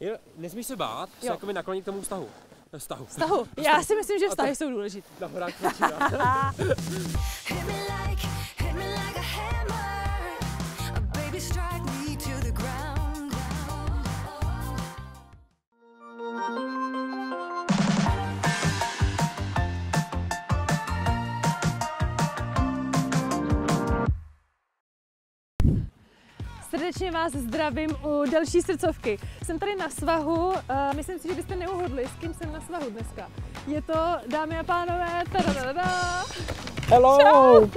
Jo, nesmíš se bát, se Jo. jakoby naklonit k tomu vztahu. Vztahu. Vztahu. Já si myslím, že vztahy jsou důležité. Na horách Srdečně vás zdravím u další srdcovky. Jsem tady na svahu, myslím si, že byste neuhodli, s kým jsem na svahu dneska. Je to, dámy a pánové, tadadadada, Hello!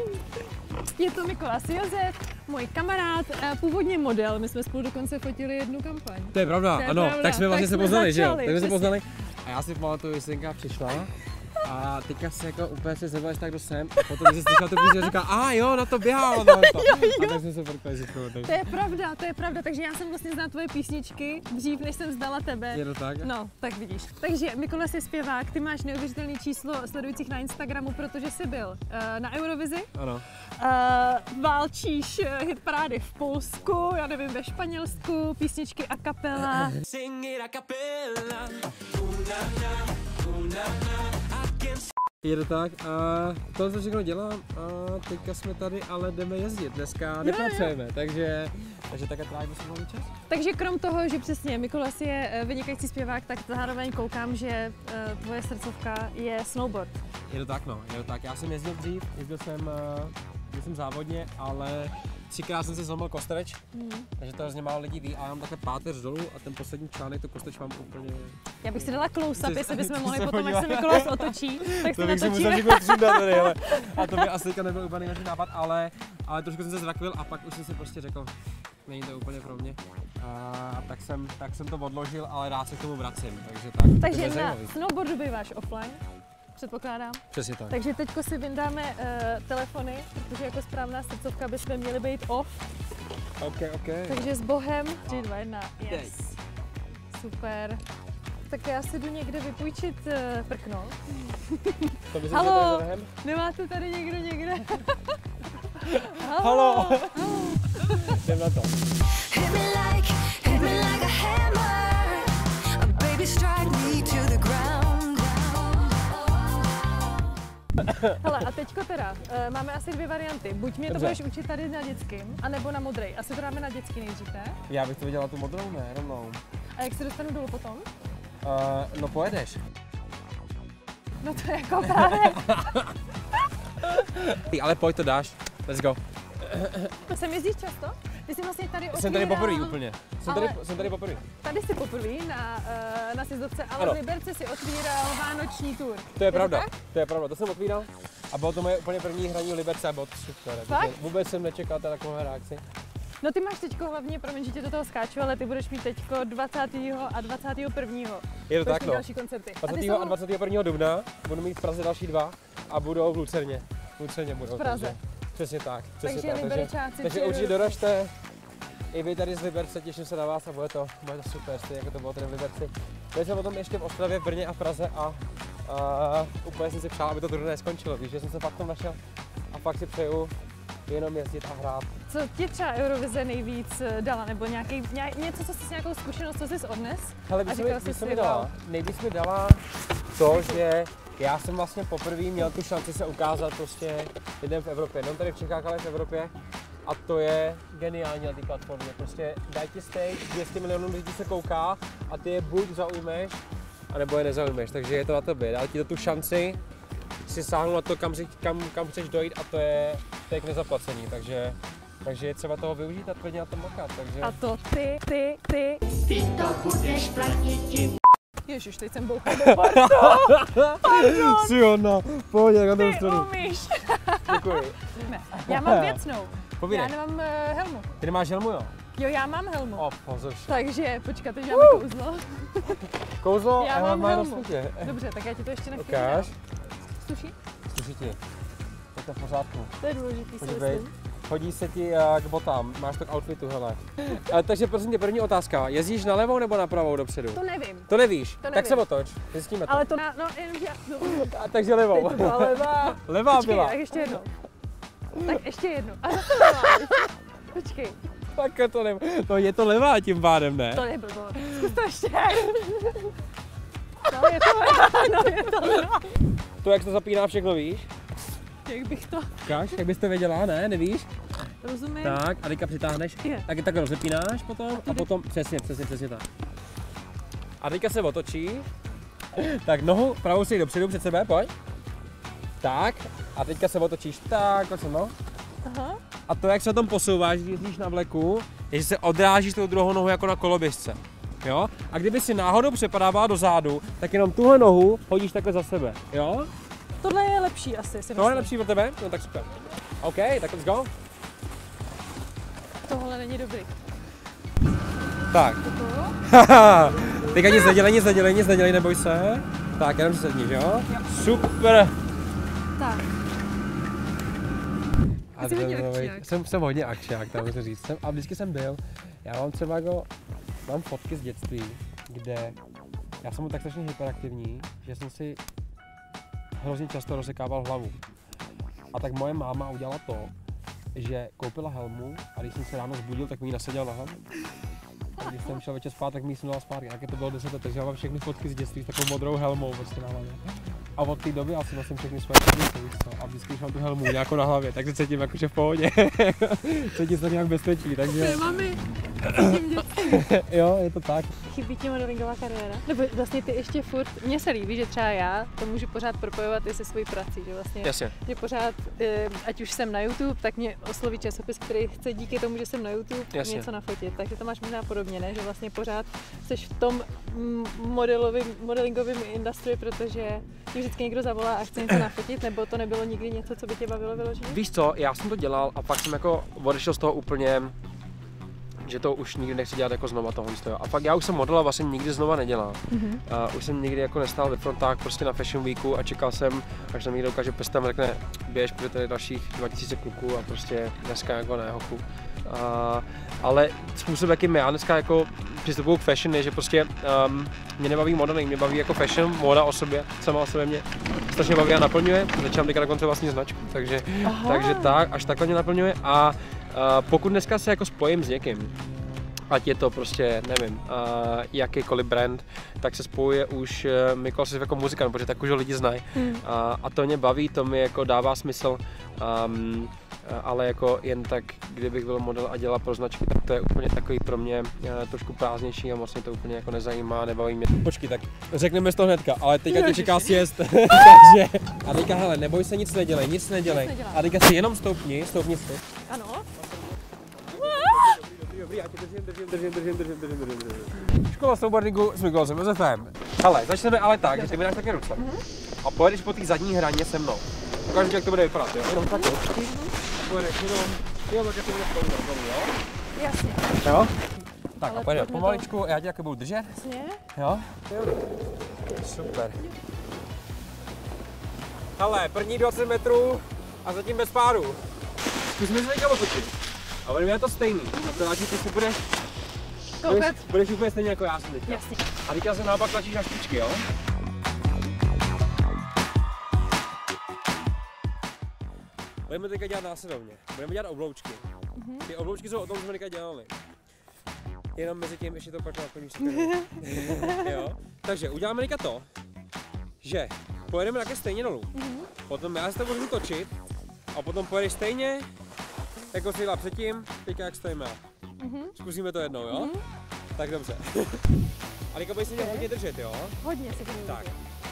je to Mikolas Josef, můj kamarád, původně model, my jsme spolu dokonce fotili jednu kampaň. To je pravda, To je ano, pravda. tak jsme vlastně Tak se poznali, že jo? začali, Tak jsme se poznali. A já si pamatuju, že Jinka přišla a teďka se jako úplně se zeptala, tak kdo jsem. A potom, jsi slyšela tu písni, říká, a jo, na to běhalo. No, to. A tak jsme se prkali, že To je pravda, to je pravda, takže já jsem vlastně znala tvoje písničky dřív, než jsem zdala tebe. Je to tak? No, tak vidíš. Takže Mikolas je zpěvák, ty máš neuvěřitelné číslo sledujících na Instagramu, protože jsi byl uh, na Eurovizi, Ano. uh, válčíš uh, hitparády v Polsku, já nevím, ve Španělsku, písničky a kapela. Sing it a cappella. Je to tak a to, co všechno dělám a teďka jsme tady, ale jdeme jezdit. Dneska nepracujeme, takže, takže takhle trávíme si volný čas. Takže krom toho, že přesně Mikolas je eh, vynikající zpěvák, tak zároveň koukám, že uh, tvoje srdcovka je snowboard. Je to tak, no, je to tak. Já jsem jezdil dřív, jezdil jsem, jsem závodně, ale třikrát jsem si zlomil kostreč, Hmm. takže to hrozně málo lidí ví a já mám takhle páteř dolů a ten poslední článek, to kostreč mám úplně... Já bych si dala close-up, Chci- jestli bychom mohli se potom, jak se podívat. Mikolas otočí, tak To se bych si musel všechno přidat tady, ale, a to by asi teďka nebyl úplně nejlepší nápad, ale, ale trošku jsem se zrakvil a pak už jsem si prostě řekl, není to úplně pro mě. A, tak, jsem, tak jsem to odložil, ale rád se k tomu vracím, takže tak. Takže na snowboardu býváš offline, předpokládám. Přesně tak. Takže teďko si vyndáme uh, telefony, protože jako správná srdcovka bychom měli být off. OK, OK. Takže s Bohem. 3, 2, 1, yes. Super. Tak já si jdu někde vypůjčit uh, prkno. To by se Halo. Nemáte tady někdo někde? Halo. Jdem na to. Hele, a teďko teda, uh, máme asi dvě varianty. Buď mě to Dobře. budeš učit tady na dětským, anebo na modrej. Asi to dáme na dětský nejdřív, ne? Já bych to viděla tu modrou, ne, rovnou. A jak se dostanu dolů potom? Uh, no pojedeš. No to je jako právě. Ty, ale pojď to dáš. Let's go. To sem jezdíš často? Ty jsi vlastně tady Jsem tady otvíral- poprvé úplně. Jsem tady, Ale- jsem tady poprvé. Tady jsi poprvé na, uh, na Sizdovce, ale Ano. v Liberci si otvíral vánoční tour. To je to pravda, tak? to je pravda, to jsem otvíral a bylo to moje úplně první hraní v Liberce a bylo to super. Vůbec jsem nečekal takovou reakci. No ty máš teďko hlavně, promiň, že tě do toho skáču, ale ty budeš mít teďko 20. a 21. Je to Budeš tak no. další koncerty. A ty 20. jsou a 21. dubna budu mít v Praze další dva a budou v Lucerně. V Lucerně budou. V Praze. Takže, přesně tak, přesně Takže tak. Takže, Liberčáci takže určitě do- doražte. I vy tady z Liberce, těším se na vás a bude to, bude to super, stejně jako to bylo tady v Liberci. Byli jsme potom ještě v Ostravě, v Brně a v Praze a, a úplně jsem si přál, aby to turné neskončilo, víš, že jsem se fakt tom našel a fakt si přeju jenom jezdit a hrát. Co ti třeba Eurovize nejvíc eh, dala, nebo nějaký, nějak, něco, co jsi nějakou zkušenost, co jsi odnes? Hele, A říkal mi- jsi mi dala? Nejvíc mi dala to, že já jsem vlastně poprvé měl tu šanci se ukázat prostě lidem v Evropě, jenom tady v Čechách, ale v Evropě. A to je geniální na té platformě. Prostě daj ti stage, 200 milionů lidí se kouká a ty je buď zaujmeš, anebo je nezaujmeš. Takže je to na tobě. Dá ti to tu šanci si sáhnout na to, kam, kam, kam chceš dojít a to je, k nezaplacení. Takže, takže je třeba toho využít a tvrdě na tom makat. Takže... A to ty, ty, ty. Ty to budeš platit. Ježiš, teď jsem bouchal do Si no, pohodě, na Ty umíš. Děkuji. Ne, Já mám věcnou. Povídej. Já nemám uh, helmu. Ty nemáš helmu, jo? Jo, já mám helmu. O, pozor. Takže počkat, teď máme kouzlo. Kouzlo Já a mám má na helmu. Dobře, tak já ti to ještě na chvíli Ukáž. Sluší? Sluší ti. Je to v pořádku. To je důležitý, si myslím. Hodí se ti eh, k botám. Máš to k outfitu, hele. Eh, takže prosím tě, první otázka. Jezdíš na levou nebo na pravou dopředu? To nevím. To nevíš. nevím. Tak se otoč. Zjistíme to. Ale to, na, no, jenom já, no, A, takže levou. teď to byla levá. Levá Počkej, byla. tak ještě jednou. Tak ještě jednou. A zase levá. Počkej. Tak to, ne, to je to levá tím pádem, ne? To je blbo. Zkus to ještě. No, je to no, je to To, jak se to zapíná všechno, víš? Jak bych to Ukáž, jak bys to věděla, ne? Nevíš? Rozumím. Tak, a teďka přitáhneš. Je. Tak tak rozepínáš potom a potom, přesně, přesně, přesně tak. A teďka se otočí. Tak nohu pravou si dopředu před sebe, pojď. Tak, a teďka se otočíš tak, tak no. Aha. A to, jak se tam posouváš, když jezdíš na vleku, je, že se odrážíš tou druhou nohu jako na koloběžce. Jo? A kdyby si náhodou přepadávala do zádu, tak jenom tuhle nohu hodíš takhle za sebe. Jo? Tohle je lepší asi, si myslím. Tohle je lepší pro tebe? No tak super. OK, tak let's go. Tohle není dobrý. Tak. Teďka nic nedělej, nic nedělej, nic nedělej, neboj se. Tak, jenom si sedni, že jo? Super. Tak. A Jsi hodně akčák. Jsem, jsem hodně akčák, to musím říct. Jsem, a vždycky jsem byl. Já mám třeba jako, mám fotky z dětství, kde já jsem byl tak strašně hyperaktivní, že jsem si hrozně často rozsekával hlavu. A tak moje máma udělala to, že koupila helmu a když jsem se ráno zbudil, tak mi ji nasadila na hlavu. A když jsem šel večer spát, tak mi ji sundala zpátky. Jak to bylo 10 let, takže já mám všechny fotky z dětství s takovou modrou helmou prostě na hlavě. A od té doby asi nosím všechny svoje fotky? A vždycky, když mám tu helmu nějakou na hlavě, tak se cítím jakože v pohodě. cítím se nějak bezpečí, takže mami. jo, je to tak. Chybí ti modelingová kariéra? Nebo vlastně ty ještě furt, mně se líbí, že třeba já to můžu pořád propojovat i se svojí prací, že vlastně Jasně. že pořád, ať už jsem na YouTube, tak mě osloví časopis, který chce díky tomu, že jsem na YouTube, Jasně. něco nafotit. Takže to máš možná podobně, ne? Že vlastně pořád jsi v tom modelovým, modelingovém industry, protože ti vždycky někdo zavolá a chce něco nafotit, nebo to nebylo nikdy něco, co by tě bavilo vyloženě? Víš co, já jsem to dělal a pak jsem jako odešel z toho úplně, že to už nikdy nechci dělat jako znova tohle. A fakt já už jsem modela vlastně nikdy znova nedělal. Mhm. Uh, už jsem nikdy jako nestál ve frontách prostě na Fashion Weeku a čekal jsem, až tam někdo ukáže prstem a řekne, běž, protože tady dalších 2000 kluků a prostě dneska jako ne hochu. Uh, ale způsob, jakým já dneska jako přistupuju k fashion, je, že prostě um, mě nebaví modeling, mě baví jako fashion, moda o sobě, sama o sobě mě strašně baví a naplňuje. Začínám teďka dokonce vlastní značku, takže, Aha. takže tak, až takhle mě naplňuje a pokud dneska se jako spojím s někým, ať je to prostě, nevím, uh, jakýkoliv brand, tak se spojuje už uh, Mikol se jako muzikant, protože tak už ho lidi znají. Hmm. A, a to mě baví, to mi jako dává smysl, um, ale jako jen tak, kdybych byl model a dělal pro značky, tak to je úplně takový pro mě uh, trošku prázdnější a moc mě to úplně jako nezajímá, nebaví mě. Počkej, tak řekneme to hnedka, ale teďka tě čeká sjezd, takže a teďka hele, neboj se, nic nedělej, nic nedělej. nedělám. A teďka si jenom stoupni, stoupni si. Ano. Dobrý, já tě držím, držím, držím, držím, držím, držím, držím, držím. Škola snowboardingu s Mikolsem SFM. Hele, začneme ale tak, že ty mi dáš také ruce. A pojedeš po té zadní hraně se mnou. Ukážu ti, jak to bude vypadat, jo? Jenom takhle. A pojedeš jenom, jo, tak jak to bude spolu, jo? Jasně. Jo? Tak Ale a pojedeme pojďme to- pomaličku, já tě taky budu držet, Jasně. jo? Super. Hele, první 20 metrů a zatím bez páru. Zkusme se teďka otočit. A budeme to stejný. A to že ty si budeš Koukat. Budeš, budeš úplně stejně jako já jsem teďka. Jasně. A teďka se naopak tlačíš na špičky, jo? Budeme teďka dělat následovně. Budeme dělat obloučky. Ty obloučky jsou o tom, co jsme teďka dělali. Jenom mezi tím ještě to pak naplníš Jo? Takže uděláme teďka to, že pojedeme také stejně dolů. Potom já se to budu točit a potom pojedeš stejně, jako jsi jela předtím, teďka jak stojíme. Zkusíme to jednou, jo? Tak dobře. A teďka budeš se mě hodně držet, jo? Hodně se to Tak.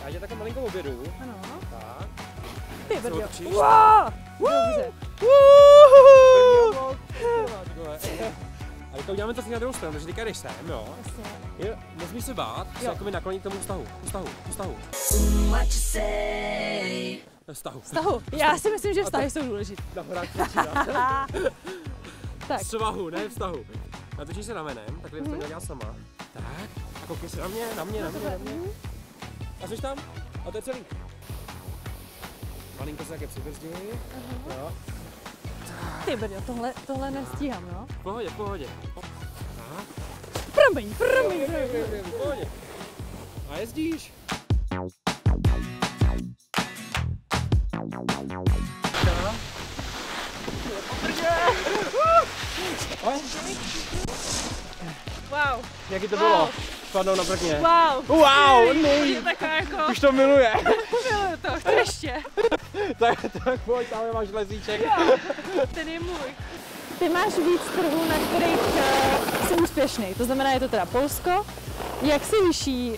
Já tě takhle malinkou obědu. Ano. Tak. Ty Se otočíš. Wow. Dobře. Takhle. A teďka uděláme to si na druhou stranu, takže teďka jdeš sem, jo? Jasně. Jo, nesmíš se bát, se Jo. jako mi naklonit k tomu vztahu, vztahu, vztahu, Vztahu. Vztahu. Já si myslím, že vztahy jsou důležité. Na horách začíná. Tak. Svahu, ne vztahu. Natočíš se ramenem, takhle Mhm. to dělá sama. Tak. A koukej se na mě, na mě, na mě, na mě. A jsi tam? A to je celý. Malinko se také přibrzdí. Jo. Ty brďo, tohle, tohle nestíhám, no. V pohodě, v pohodě. Promiň, promiň, promiň. V pohodě. A jezdíš. Wow. Jaký to wow. bylo? Spadnou na prkně. Wow. Wow, nej. Je jako... Už to miluje. miluje to, chci ještě. tak, tak pojď, tam máš lezíček. Jo, ten je můj. Ty máš víc trhů, na kterých uh, jsi úspěšný. To znamená, je to teda Polsko. Jak se liší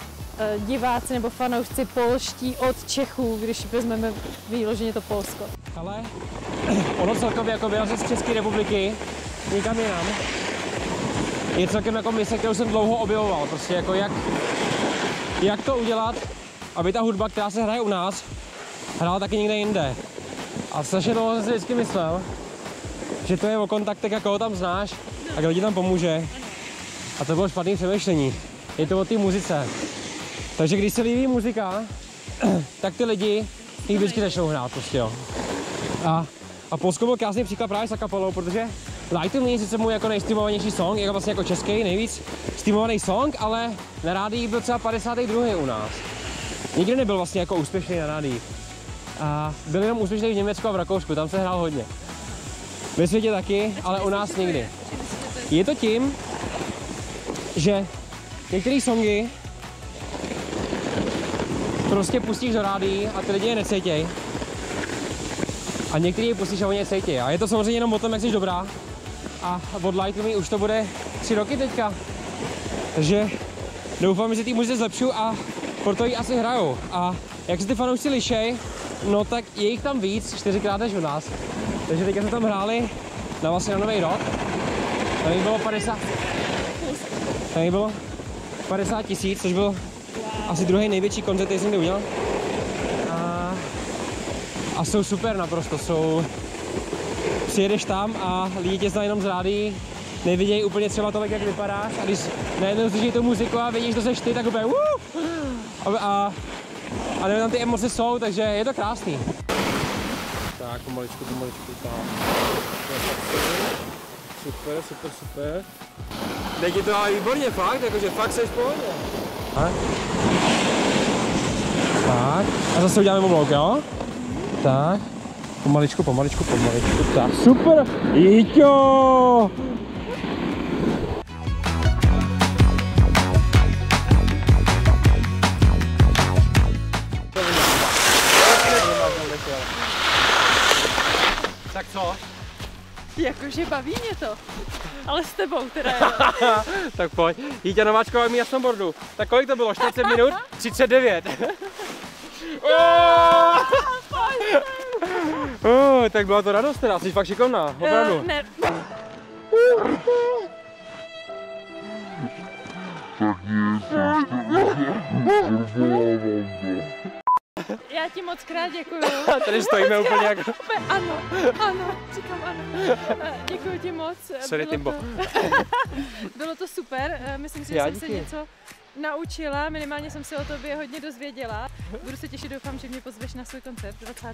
diváci nebo fanoušci polští od Čechů, když vezmeme výloženě to Polsko? Ale ono celkově jako vyrazit z České republiky někam jinam je celkem jako mise, kterou jsem dlouho objevoval. Prostě jako jak, jak to udělat, aby ta hudba, která se hraje u nás, hrála taky někde jinde. A strašně dlouho jsem si vždycky myslel, že to je o kontaktech a koho tam znáš a kdo ti tam pomůže. A to bylo špatné přemýšlení. Je to o té muzice. Takže když se líbí muzika, tak ty lidi ji vždycky začnou hrát prostě jo. A, a Polsko byl krásný příklad právě s kapelou, protože Light to je sice můj jako nejstreamovanější song, jako vlastně jako český nejvíc streamovaný song, ale na rádii byl třeba 52. u nás. Nikdy nebyl vlastně jako úspěšný na rádii. A byl jenom úspěšný v Německu a v Rakousku, tam se hrál hodně. Ve světě taky, ale u nás nikdy. Je to tím, že některé songy prostě pustíš do rádií a ty lidi je necítěj. A některý je pustíš a oni je cítí. A je to samozřejmě jenom o tom, jak jsi dobrá. A od Me už to bude tři roky teďka. Takže doufám, že ty muzice zlepšu a proto ji asi hrajou. A jak se ty fanoušci lišej, no tak je jich tam víc, čtyřikrát než u nás. Takže teďka jsme tam hráli na vlastně na Nový rok. Tady bylo 50, tady bylo 50 tisíc, což byl asi druhý největší koncert, který jsem kdy udělal. A, a jsou super naprosto, jsou... Přijedeš tam a lidi tě znají jenom z rádií, nevidějí úplně třeba tolik, jak vypadáš a když najednou slyší tu muziku a vidíš, že to seš ty, tak úplně uh, a, a, a nevím, tam ty emoce jsou, takže je to krásný. Tak, pomaličku, pomaličku, fakt Super, super, super. Jde ti to ale výborně, fakt, jakože fakt seš v pohodě. Tak. Tak. A zase uděláme oblouk, jo? Tak. Pomaličku, pomaličku, pomaličku. Tak, super. Jíťo! Tak co? Jakože baví mě to. Ale s tebou teda, jo. tak pojď. Jítě Nováčková mi na snowboardu. Tak kolik to bylo? 40 minut? 39. Oh! oh, tak byla to radost teda, jsi fakt šikovná, opravdu. Eh, ne, já ti moc krát děkuju. Tady stojíme úplně jako... Úplně Ano, ano, říkám ano. Eh, Děkuji ti moc. Sorry, bylo Timbo. To, bylo to super, eh, myslím si, že Já jsem se něco naučila, minimálně jsem se o tobě hodně dozvěděla. Budu se těšit, doufám, že mě pozveš na svůj koncert 20.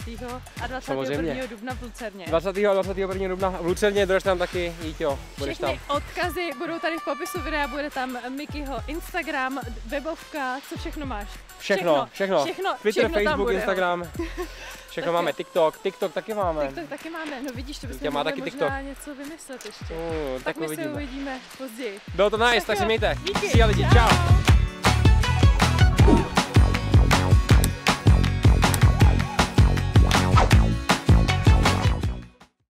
a 21. Samozřejmě. dubna v Lucerně. 20. a 21. dubna v Lucerně, budeš tam taky, Jíťo, budeš tam. Všechny odkazy budou tady v popisu videa, bude tam Mikyho Instagram, webovka, co všechno máš? Všechno, všechno. všechno Twitter, všechno tam Facebook, bude, jo. Instagram. Všechno máme. TikTok, TikTok taky máme. TikTok taky máme, no vidíš, to bychom mohli taky možná něco vymyslet ještě. Uh, Tak tak my se uvidíme. uvidíme později. Bylo to nice, Tak tak se mějte. díky. Lidi, Čau. čau.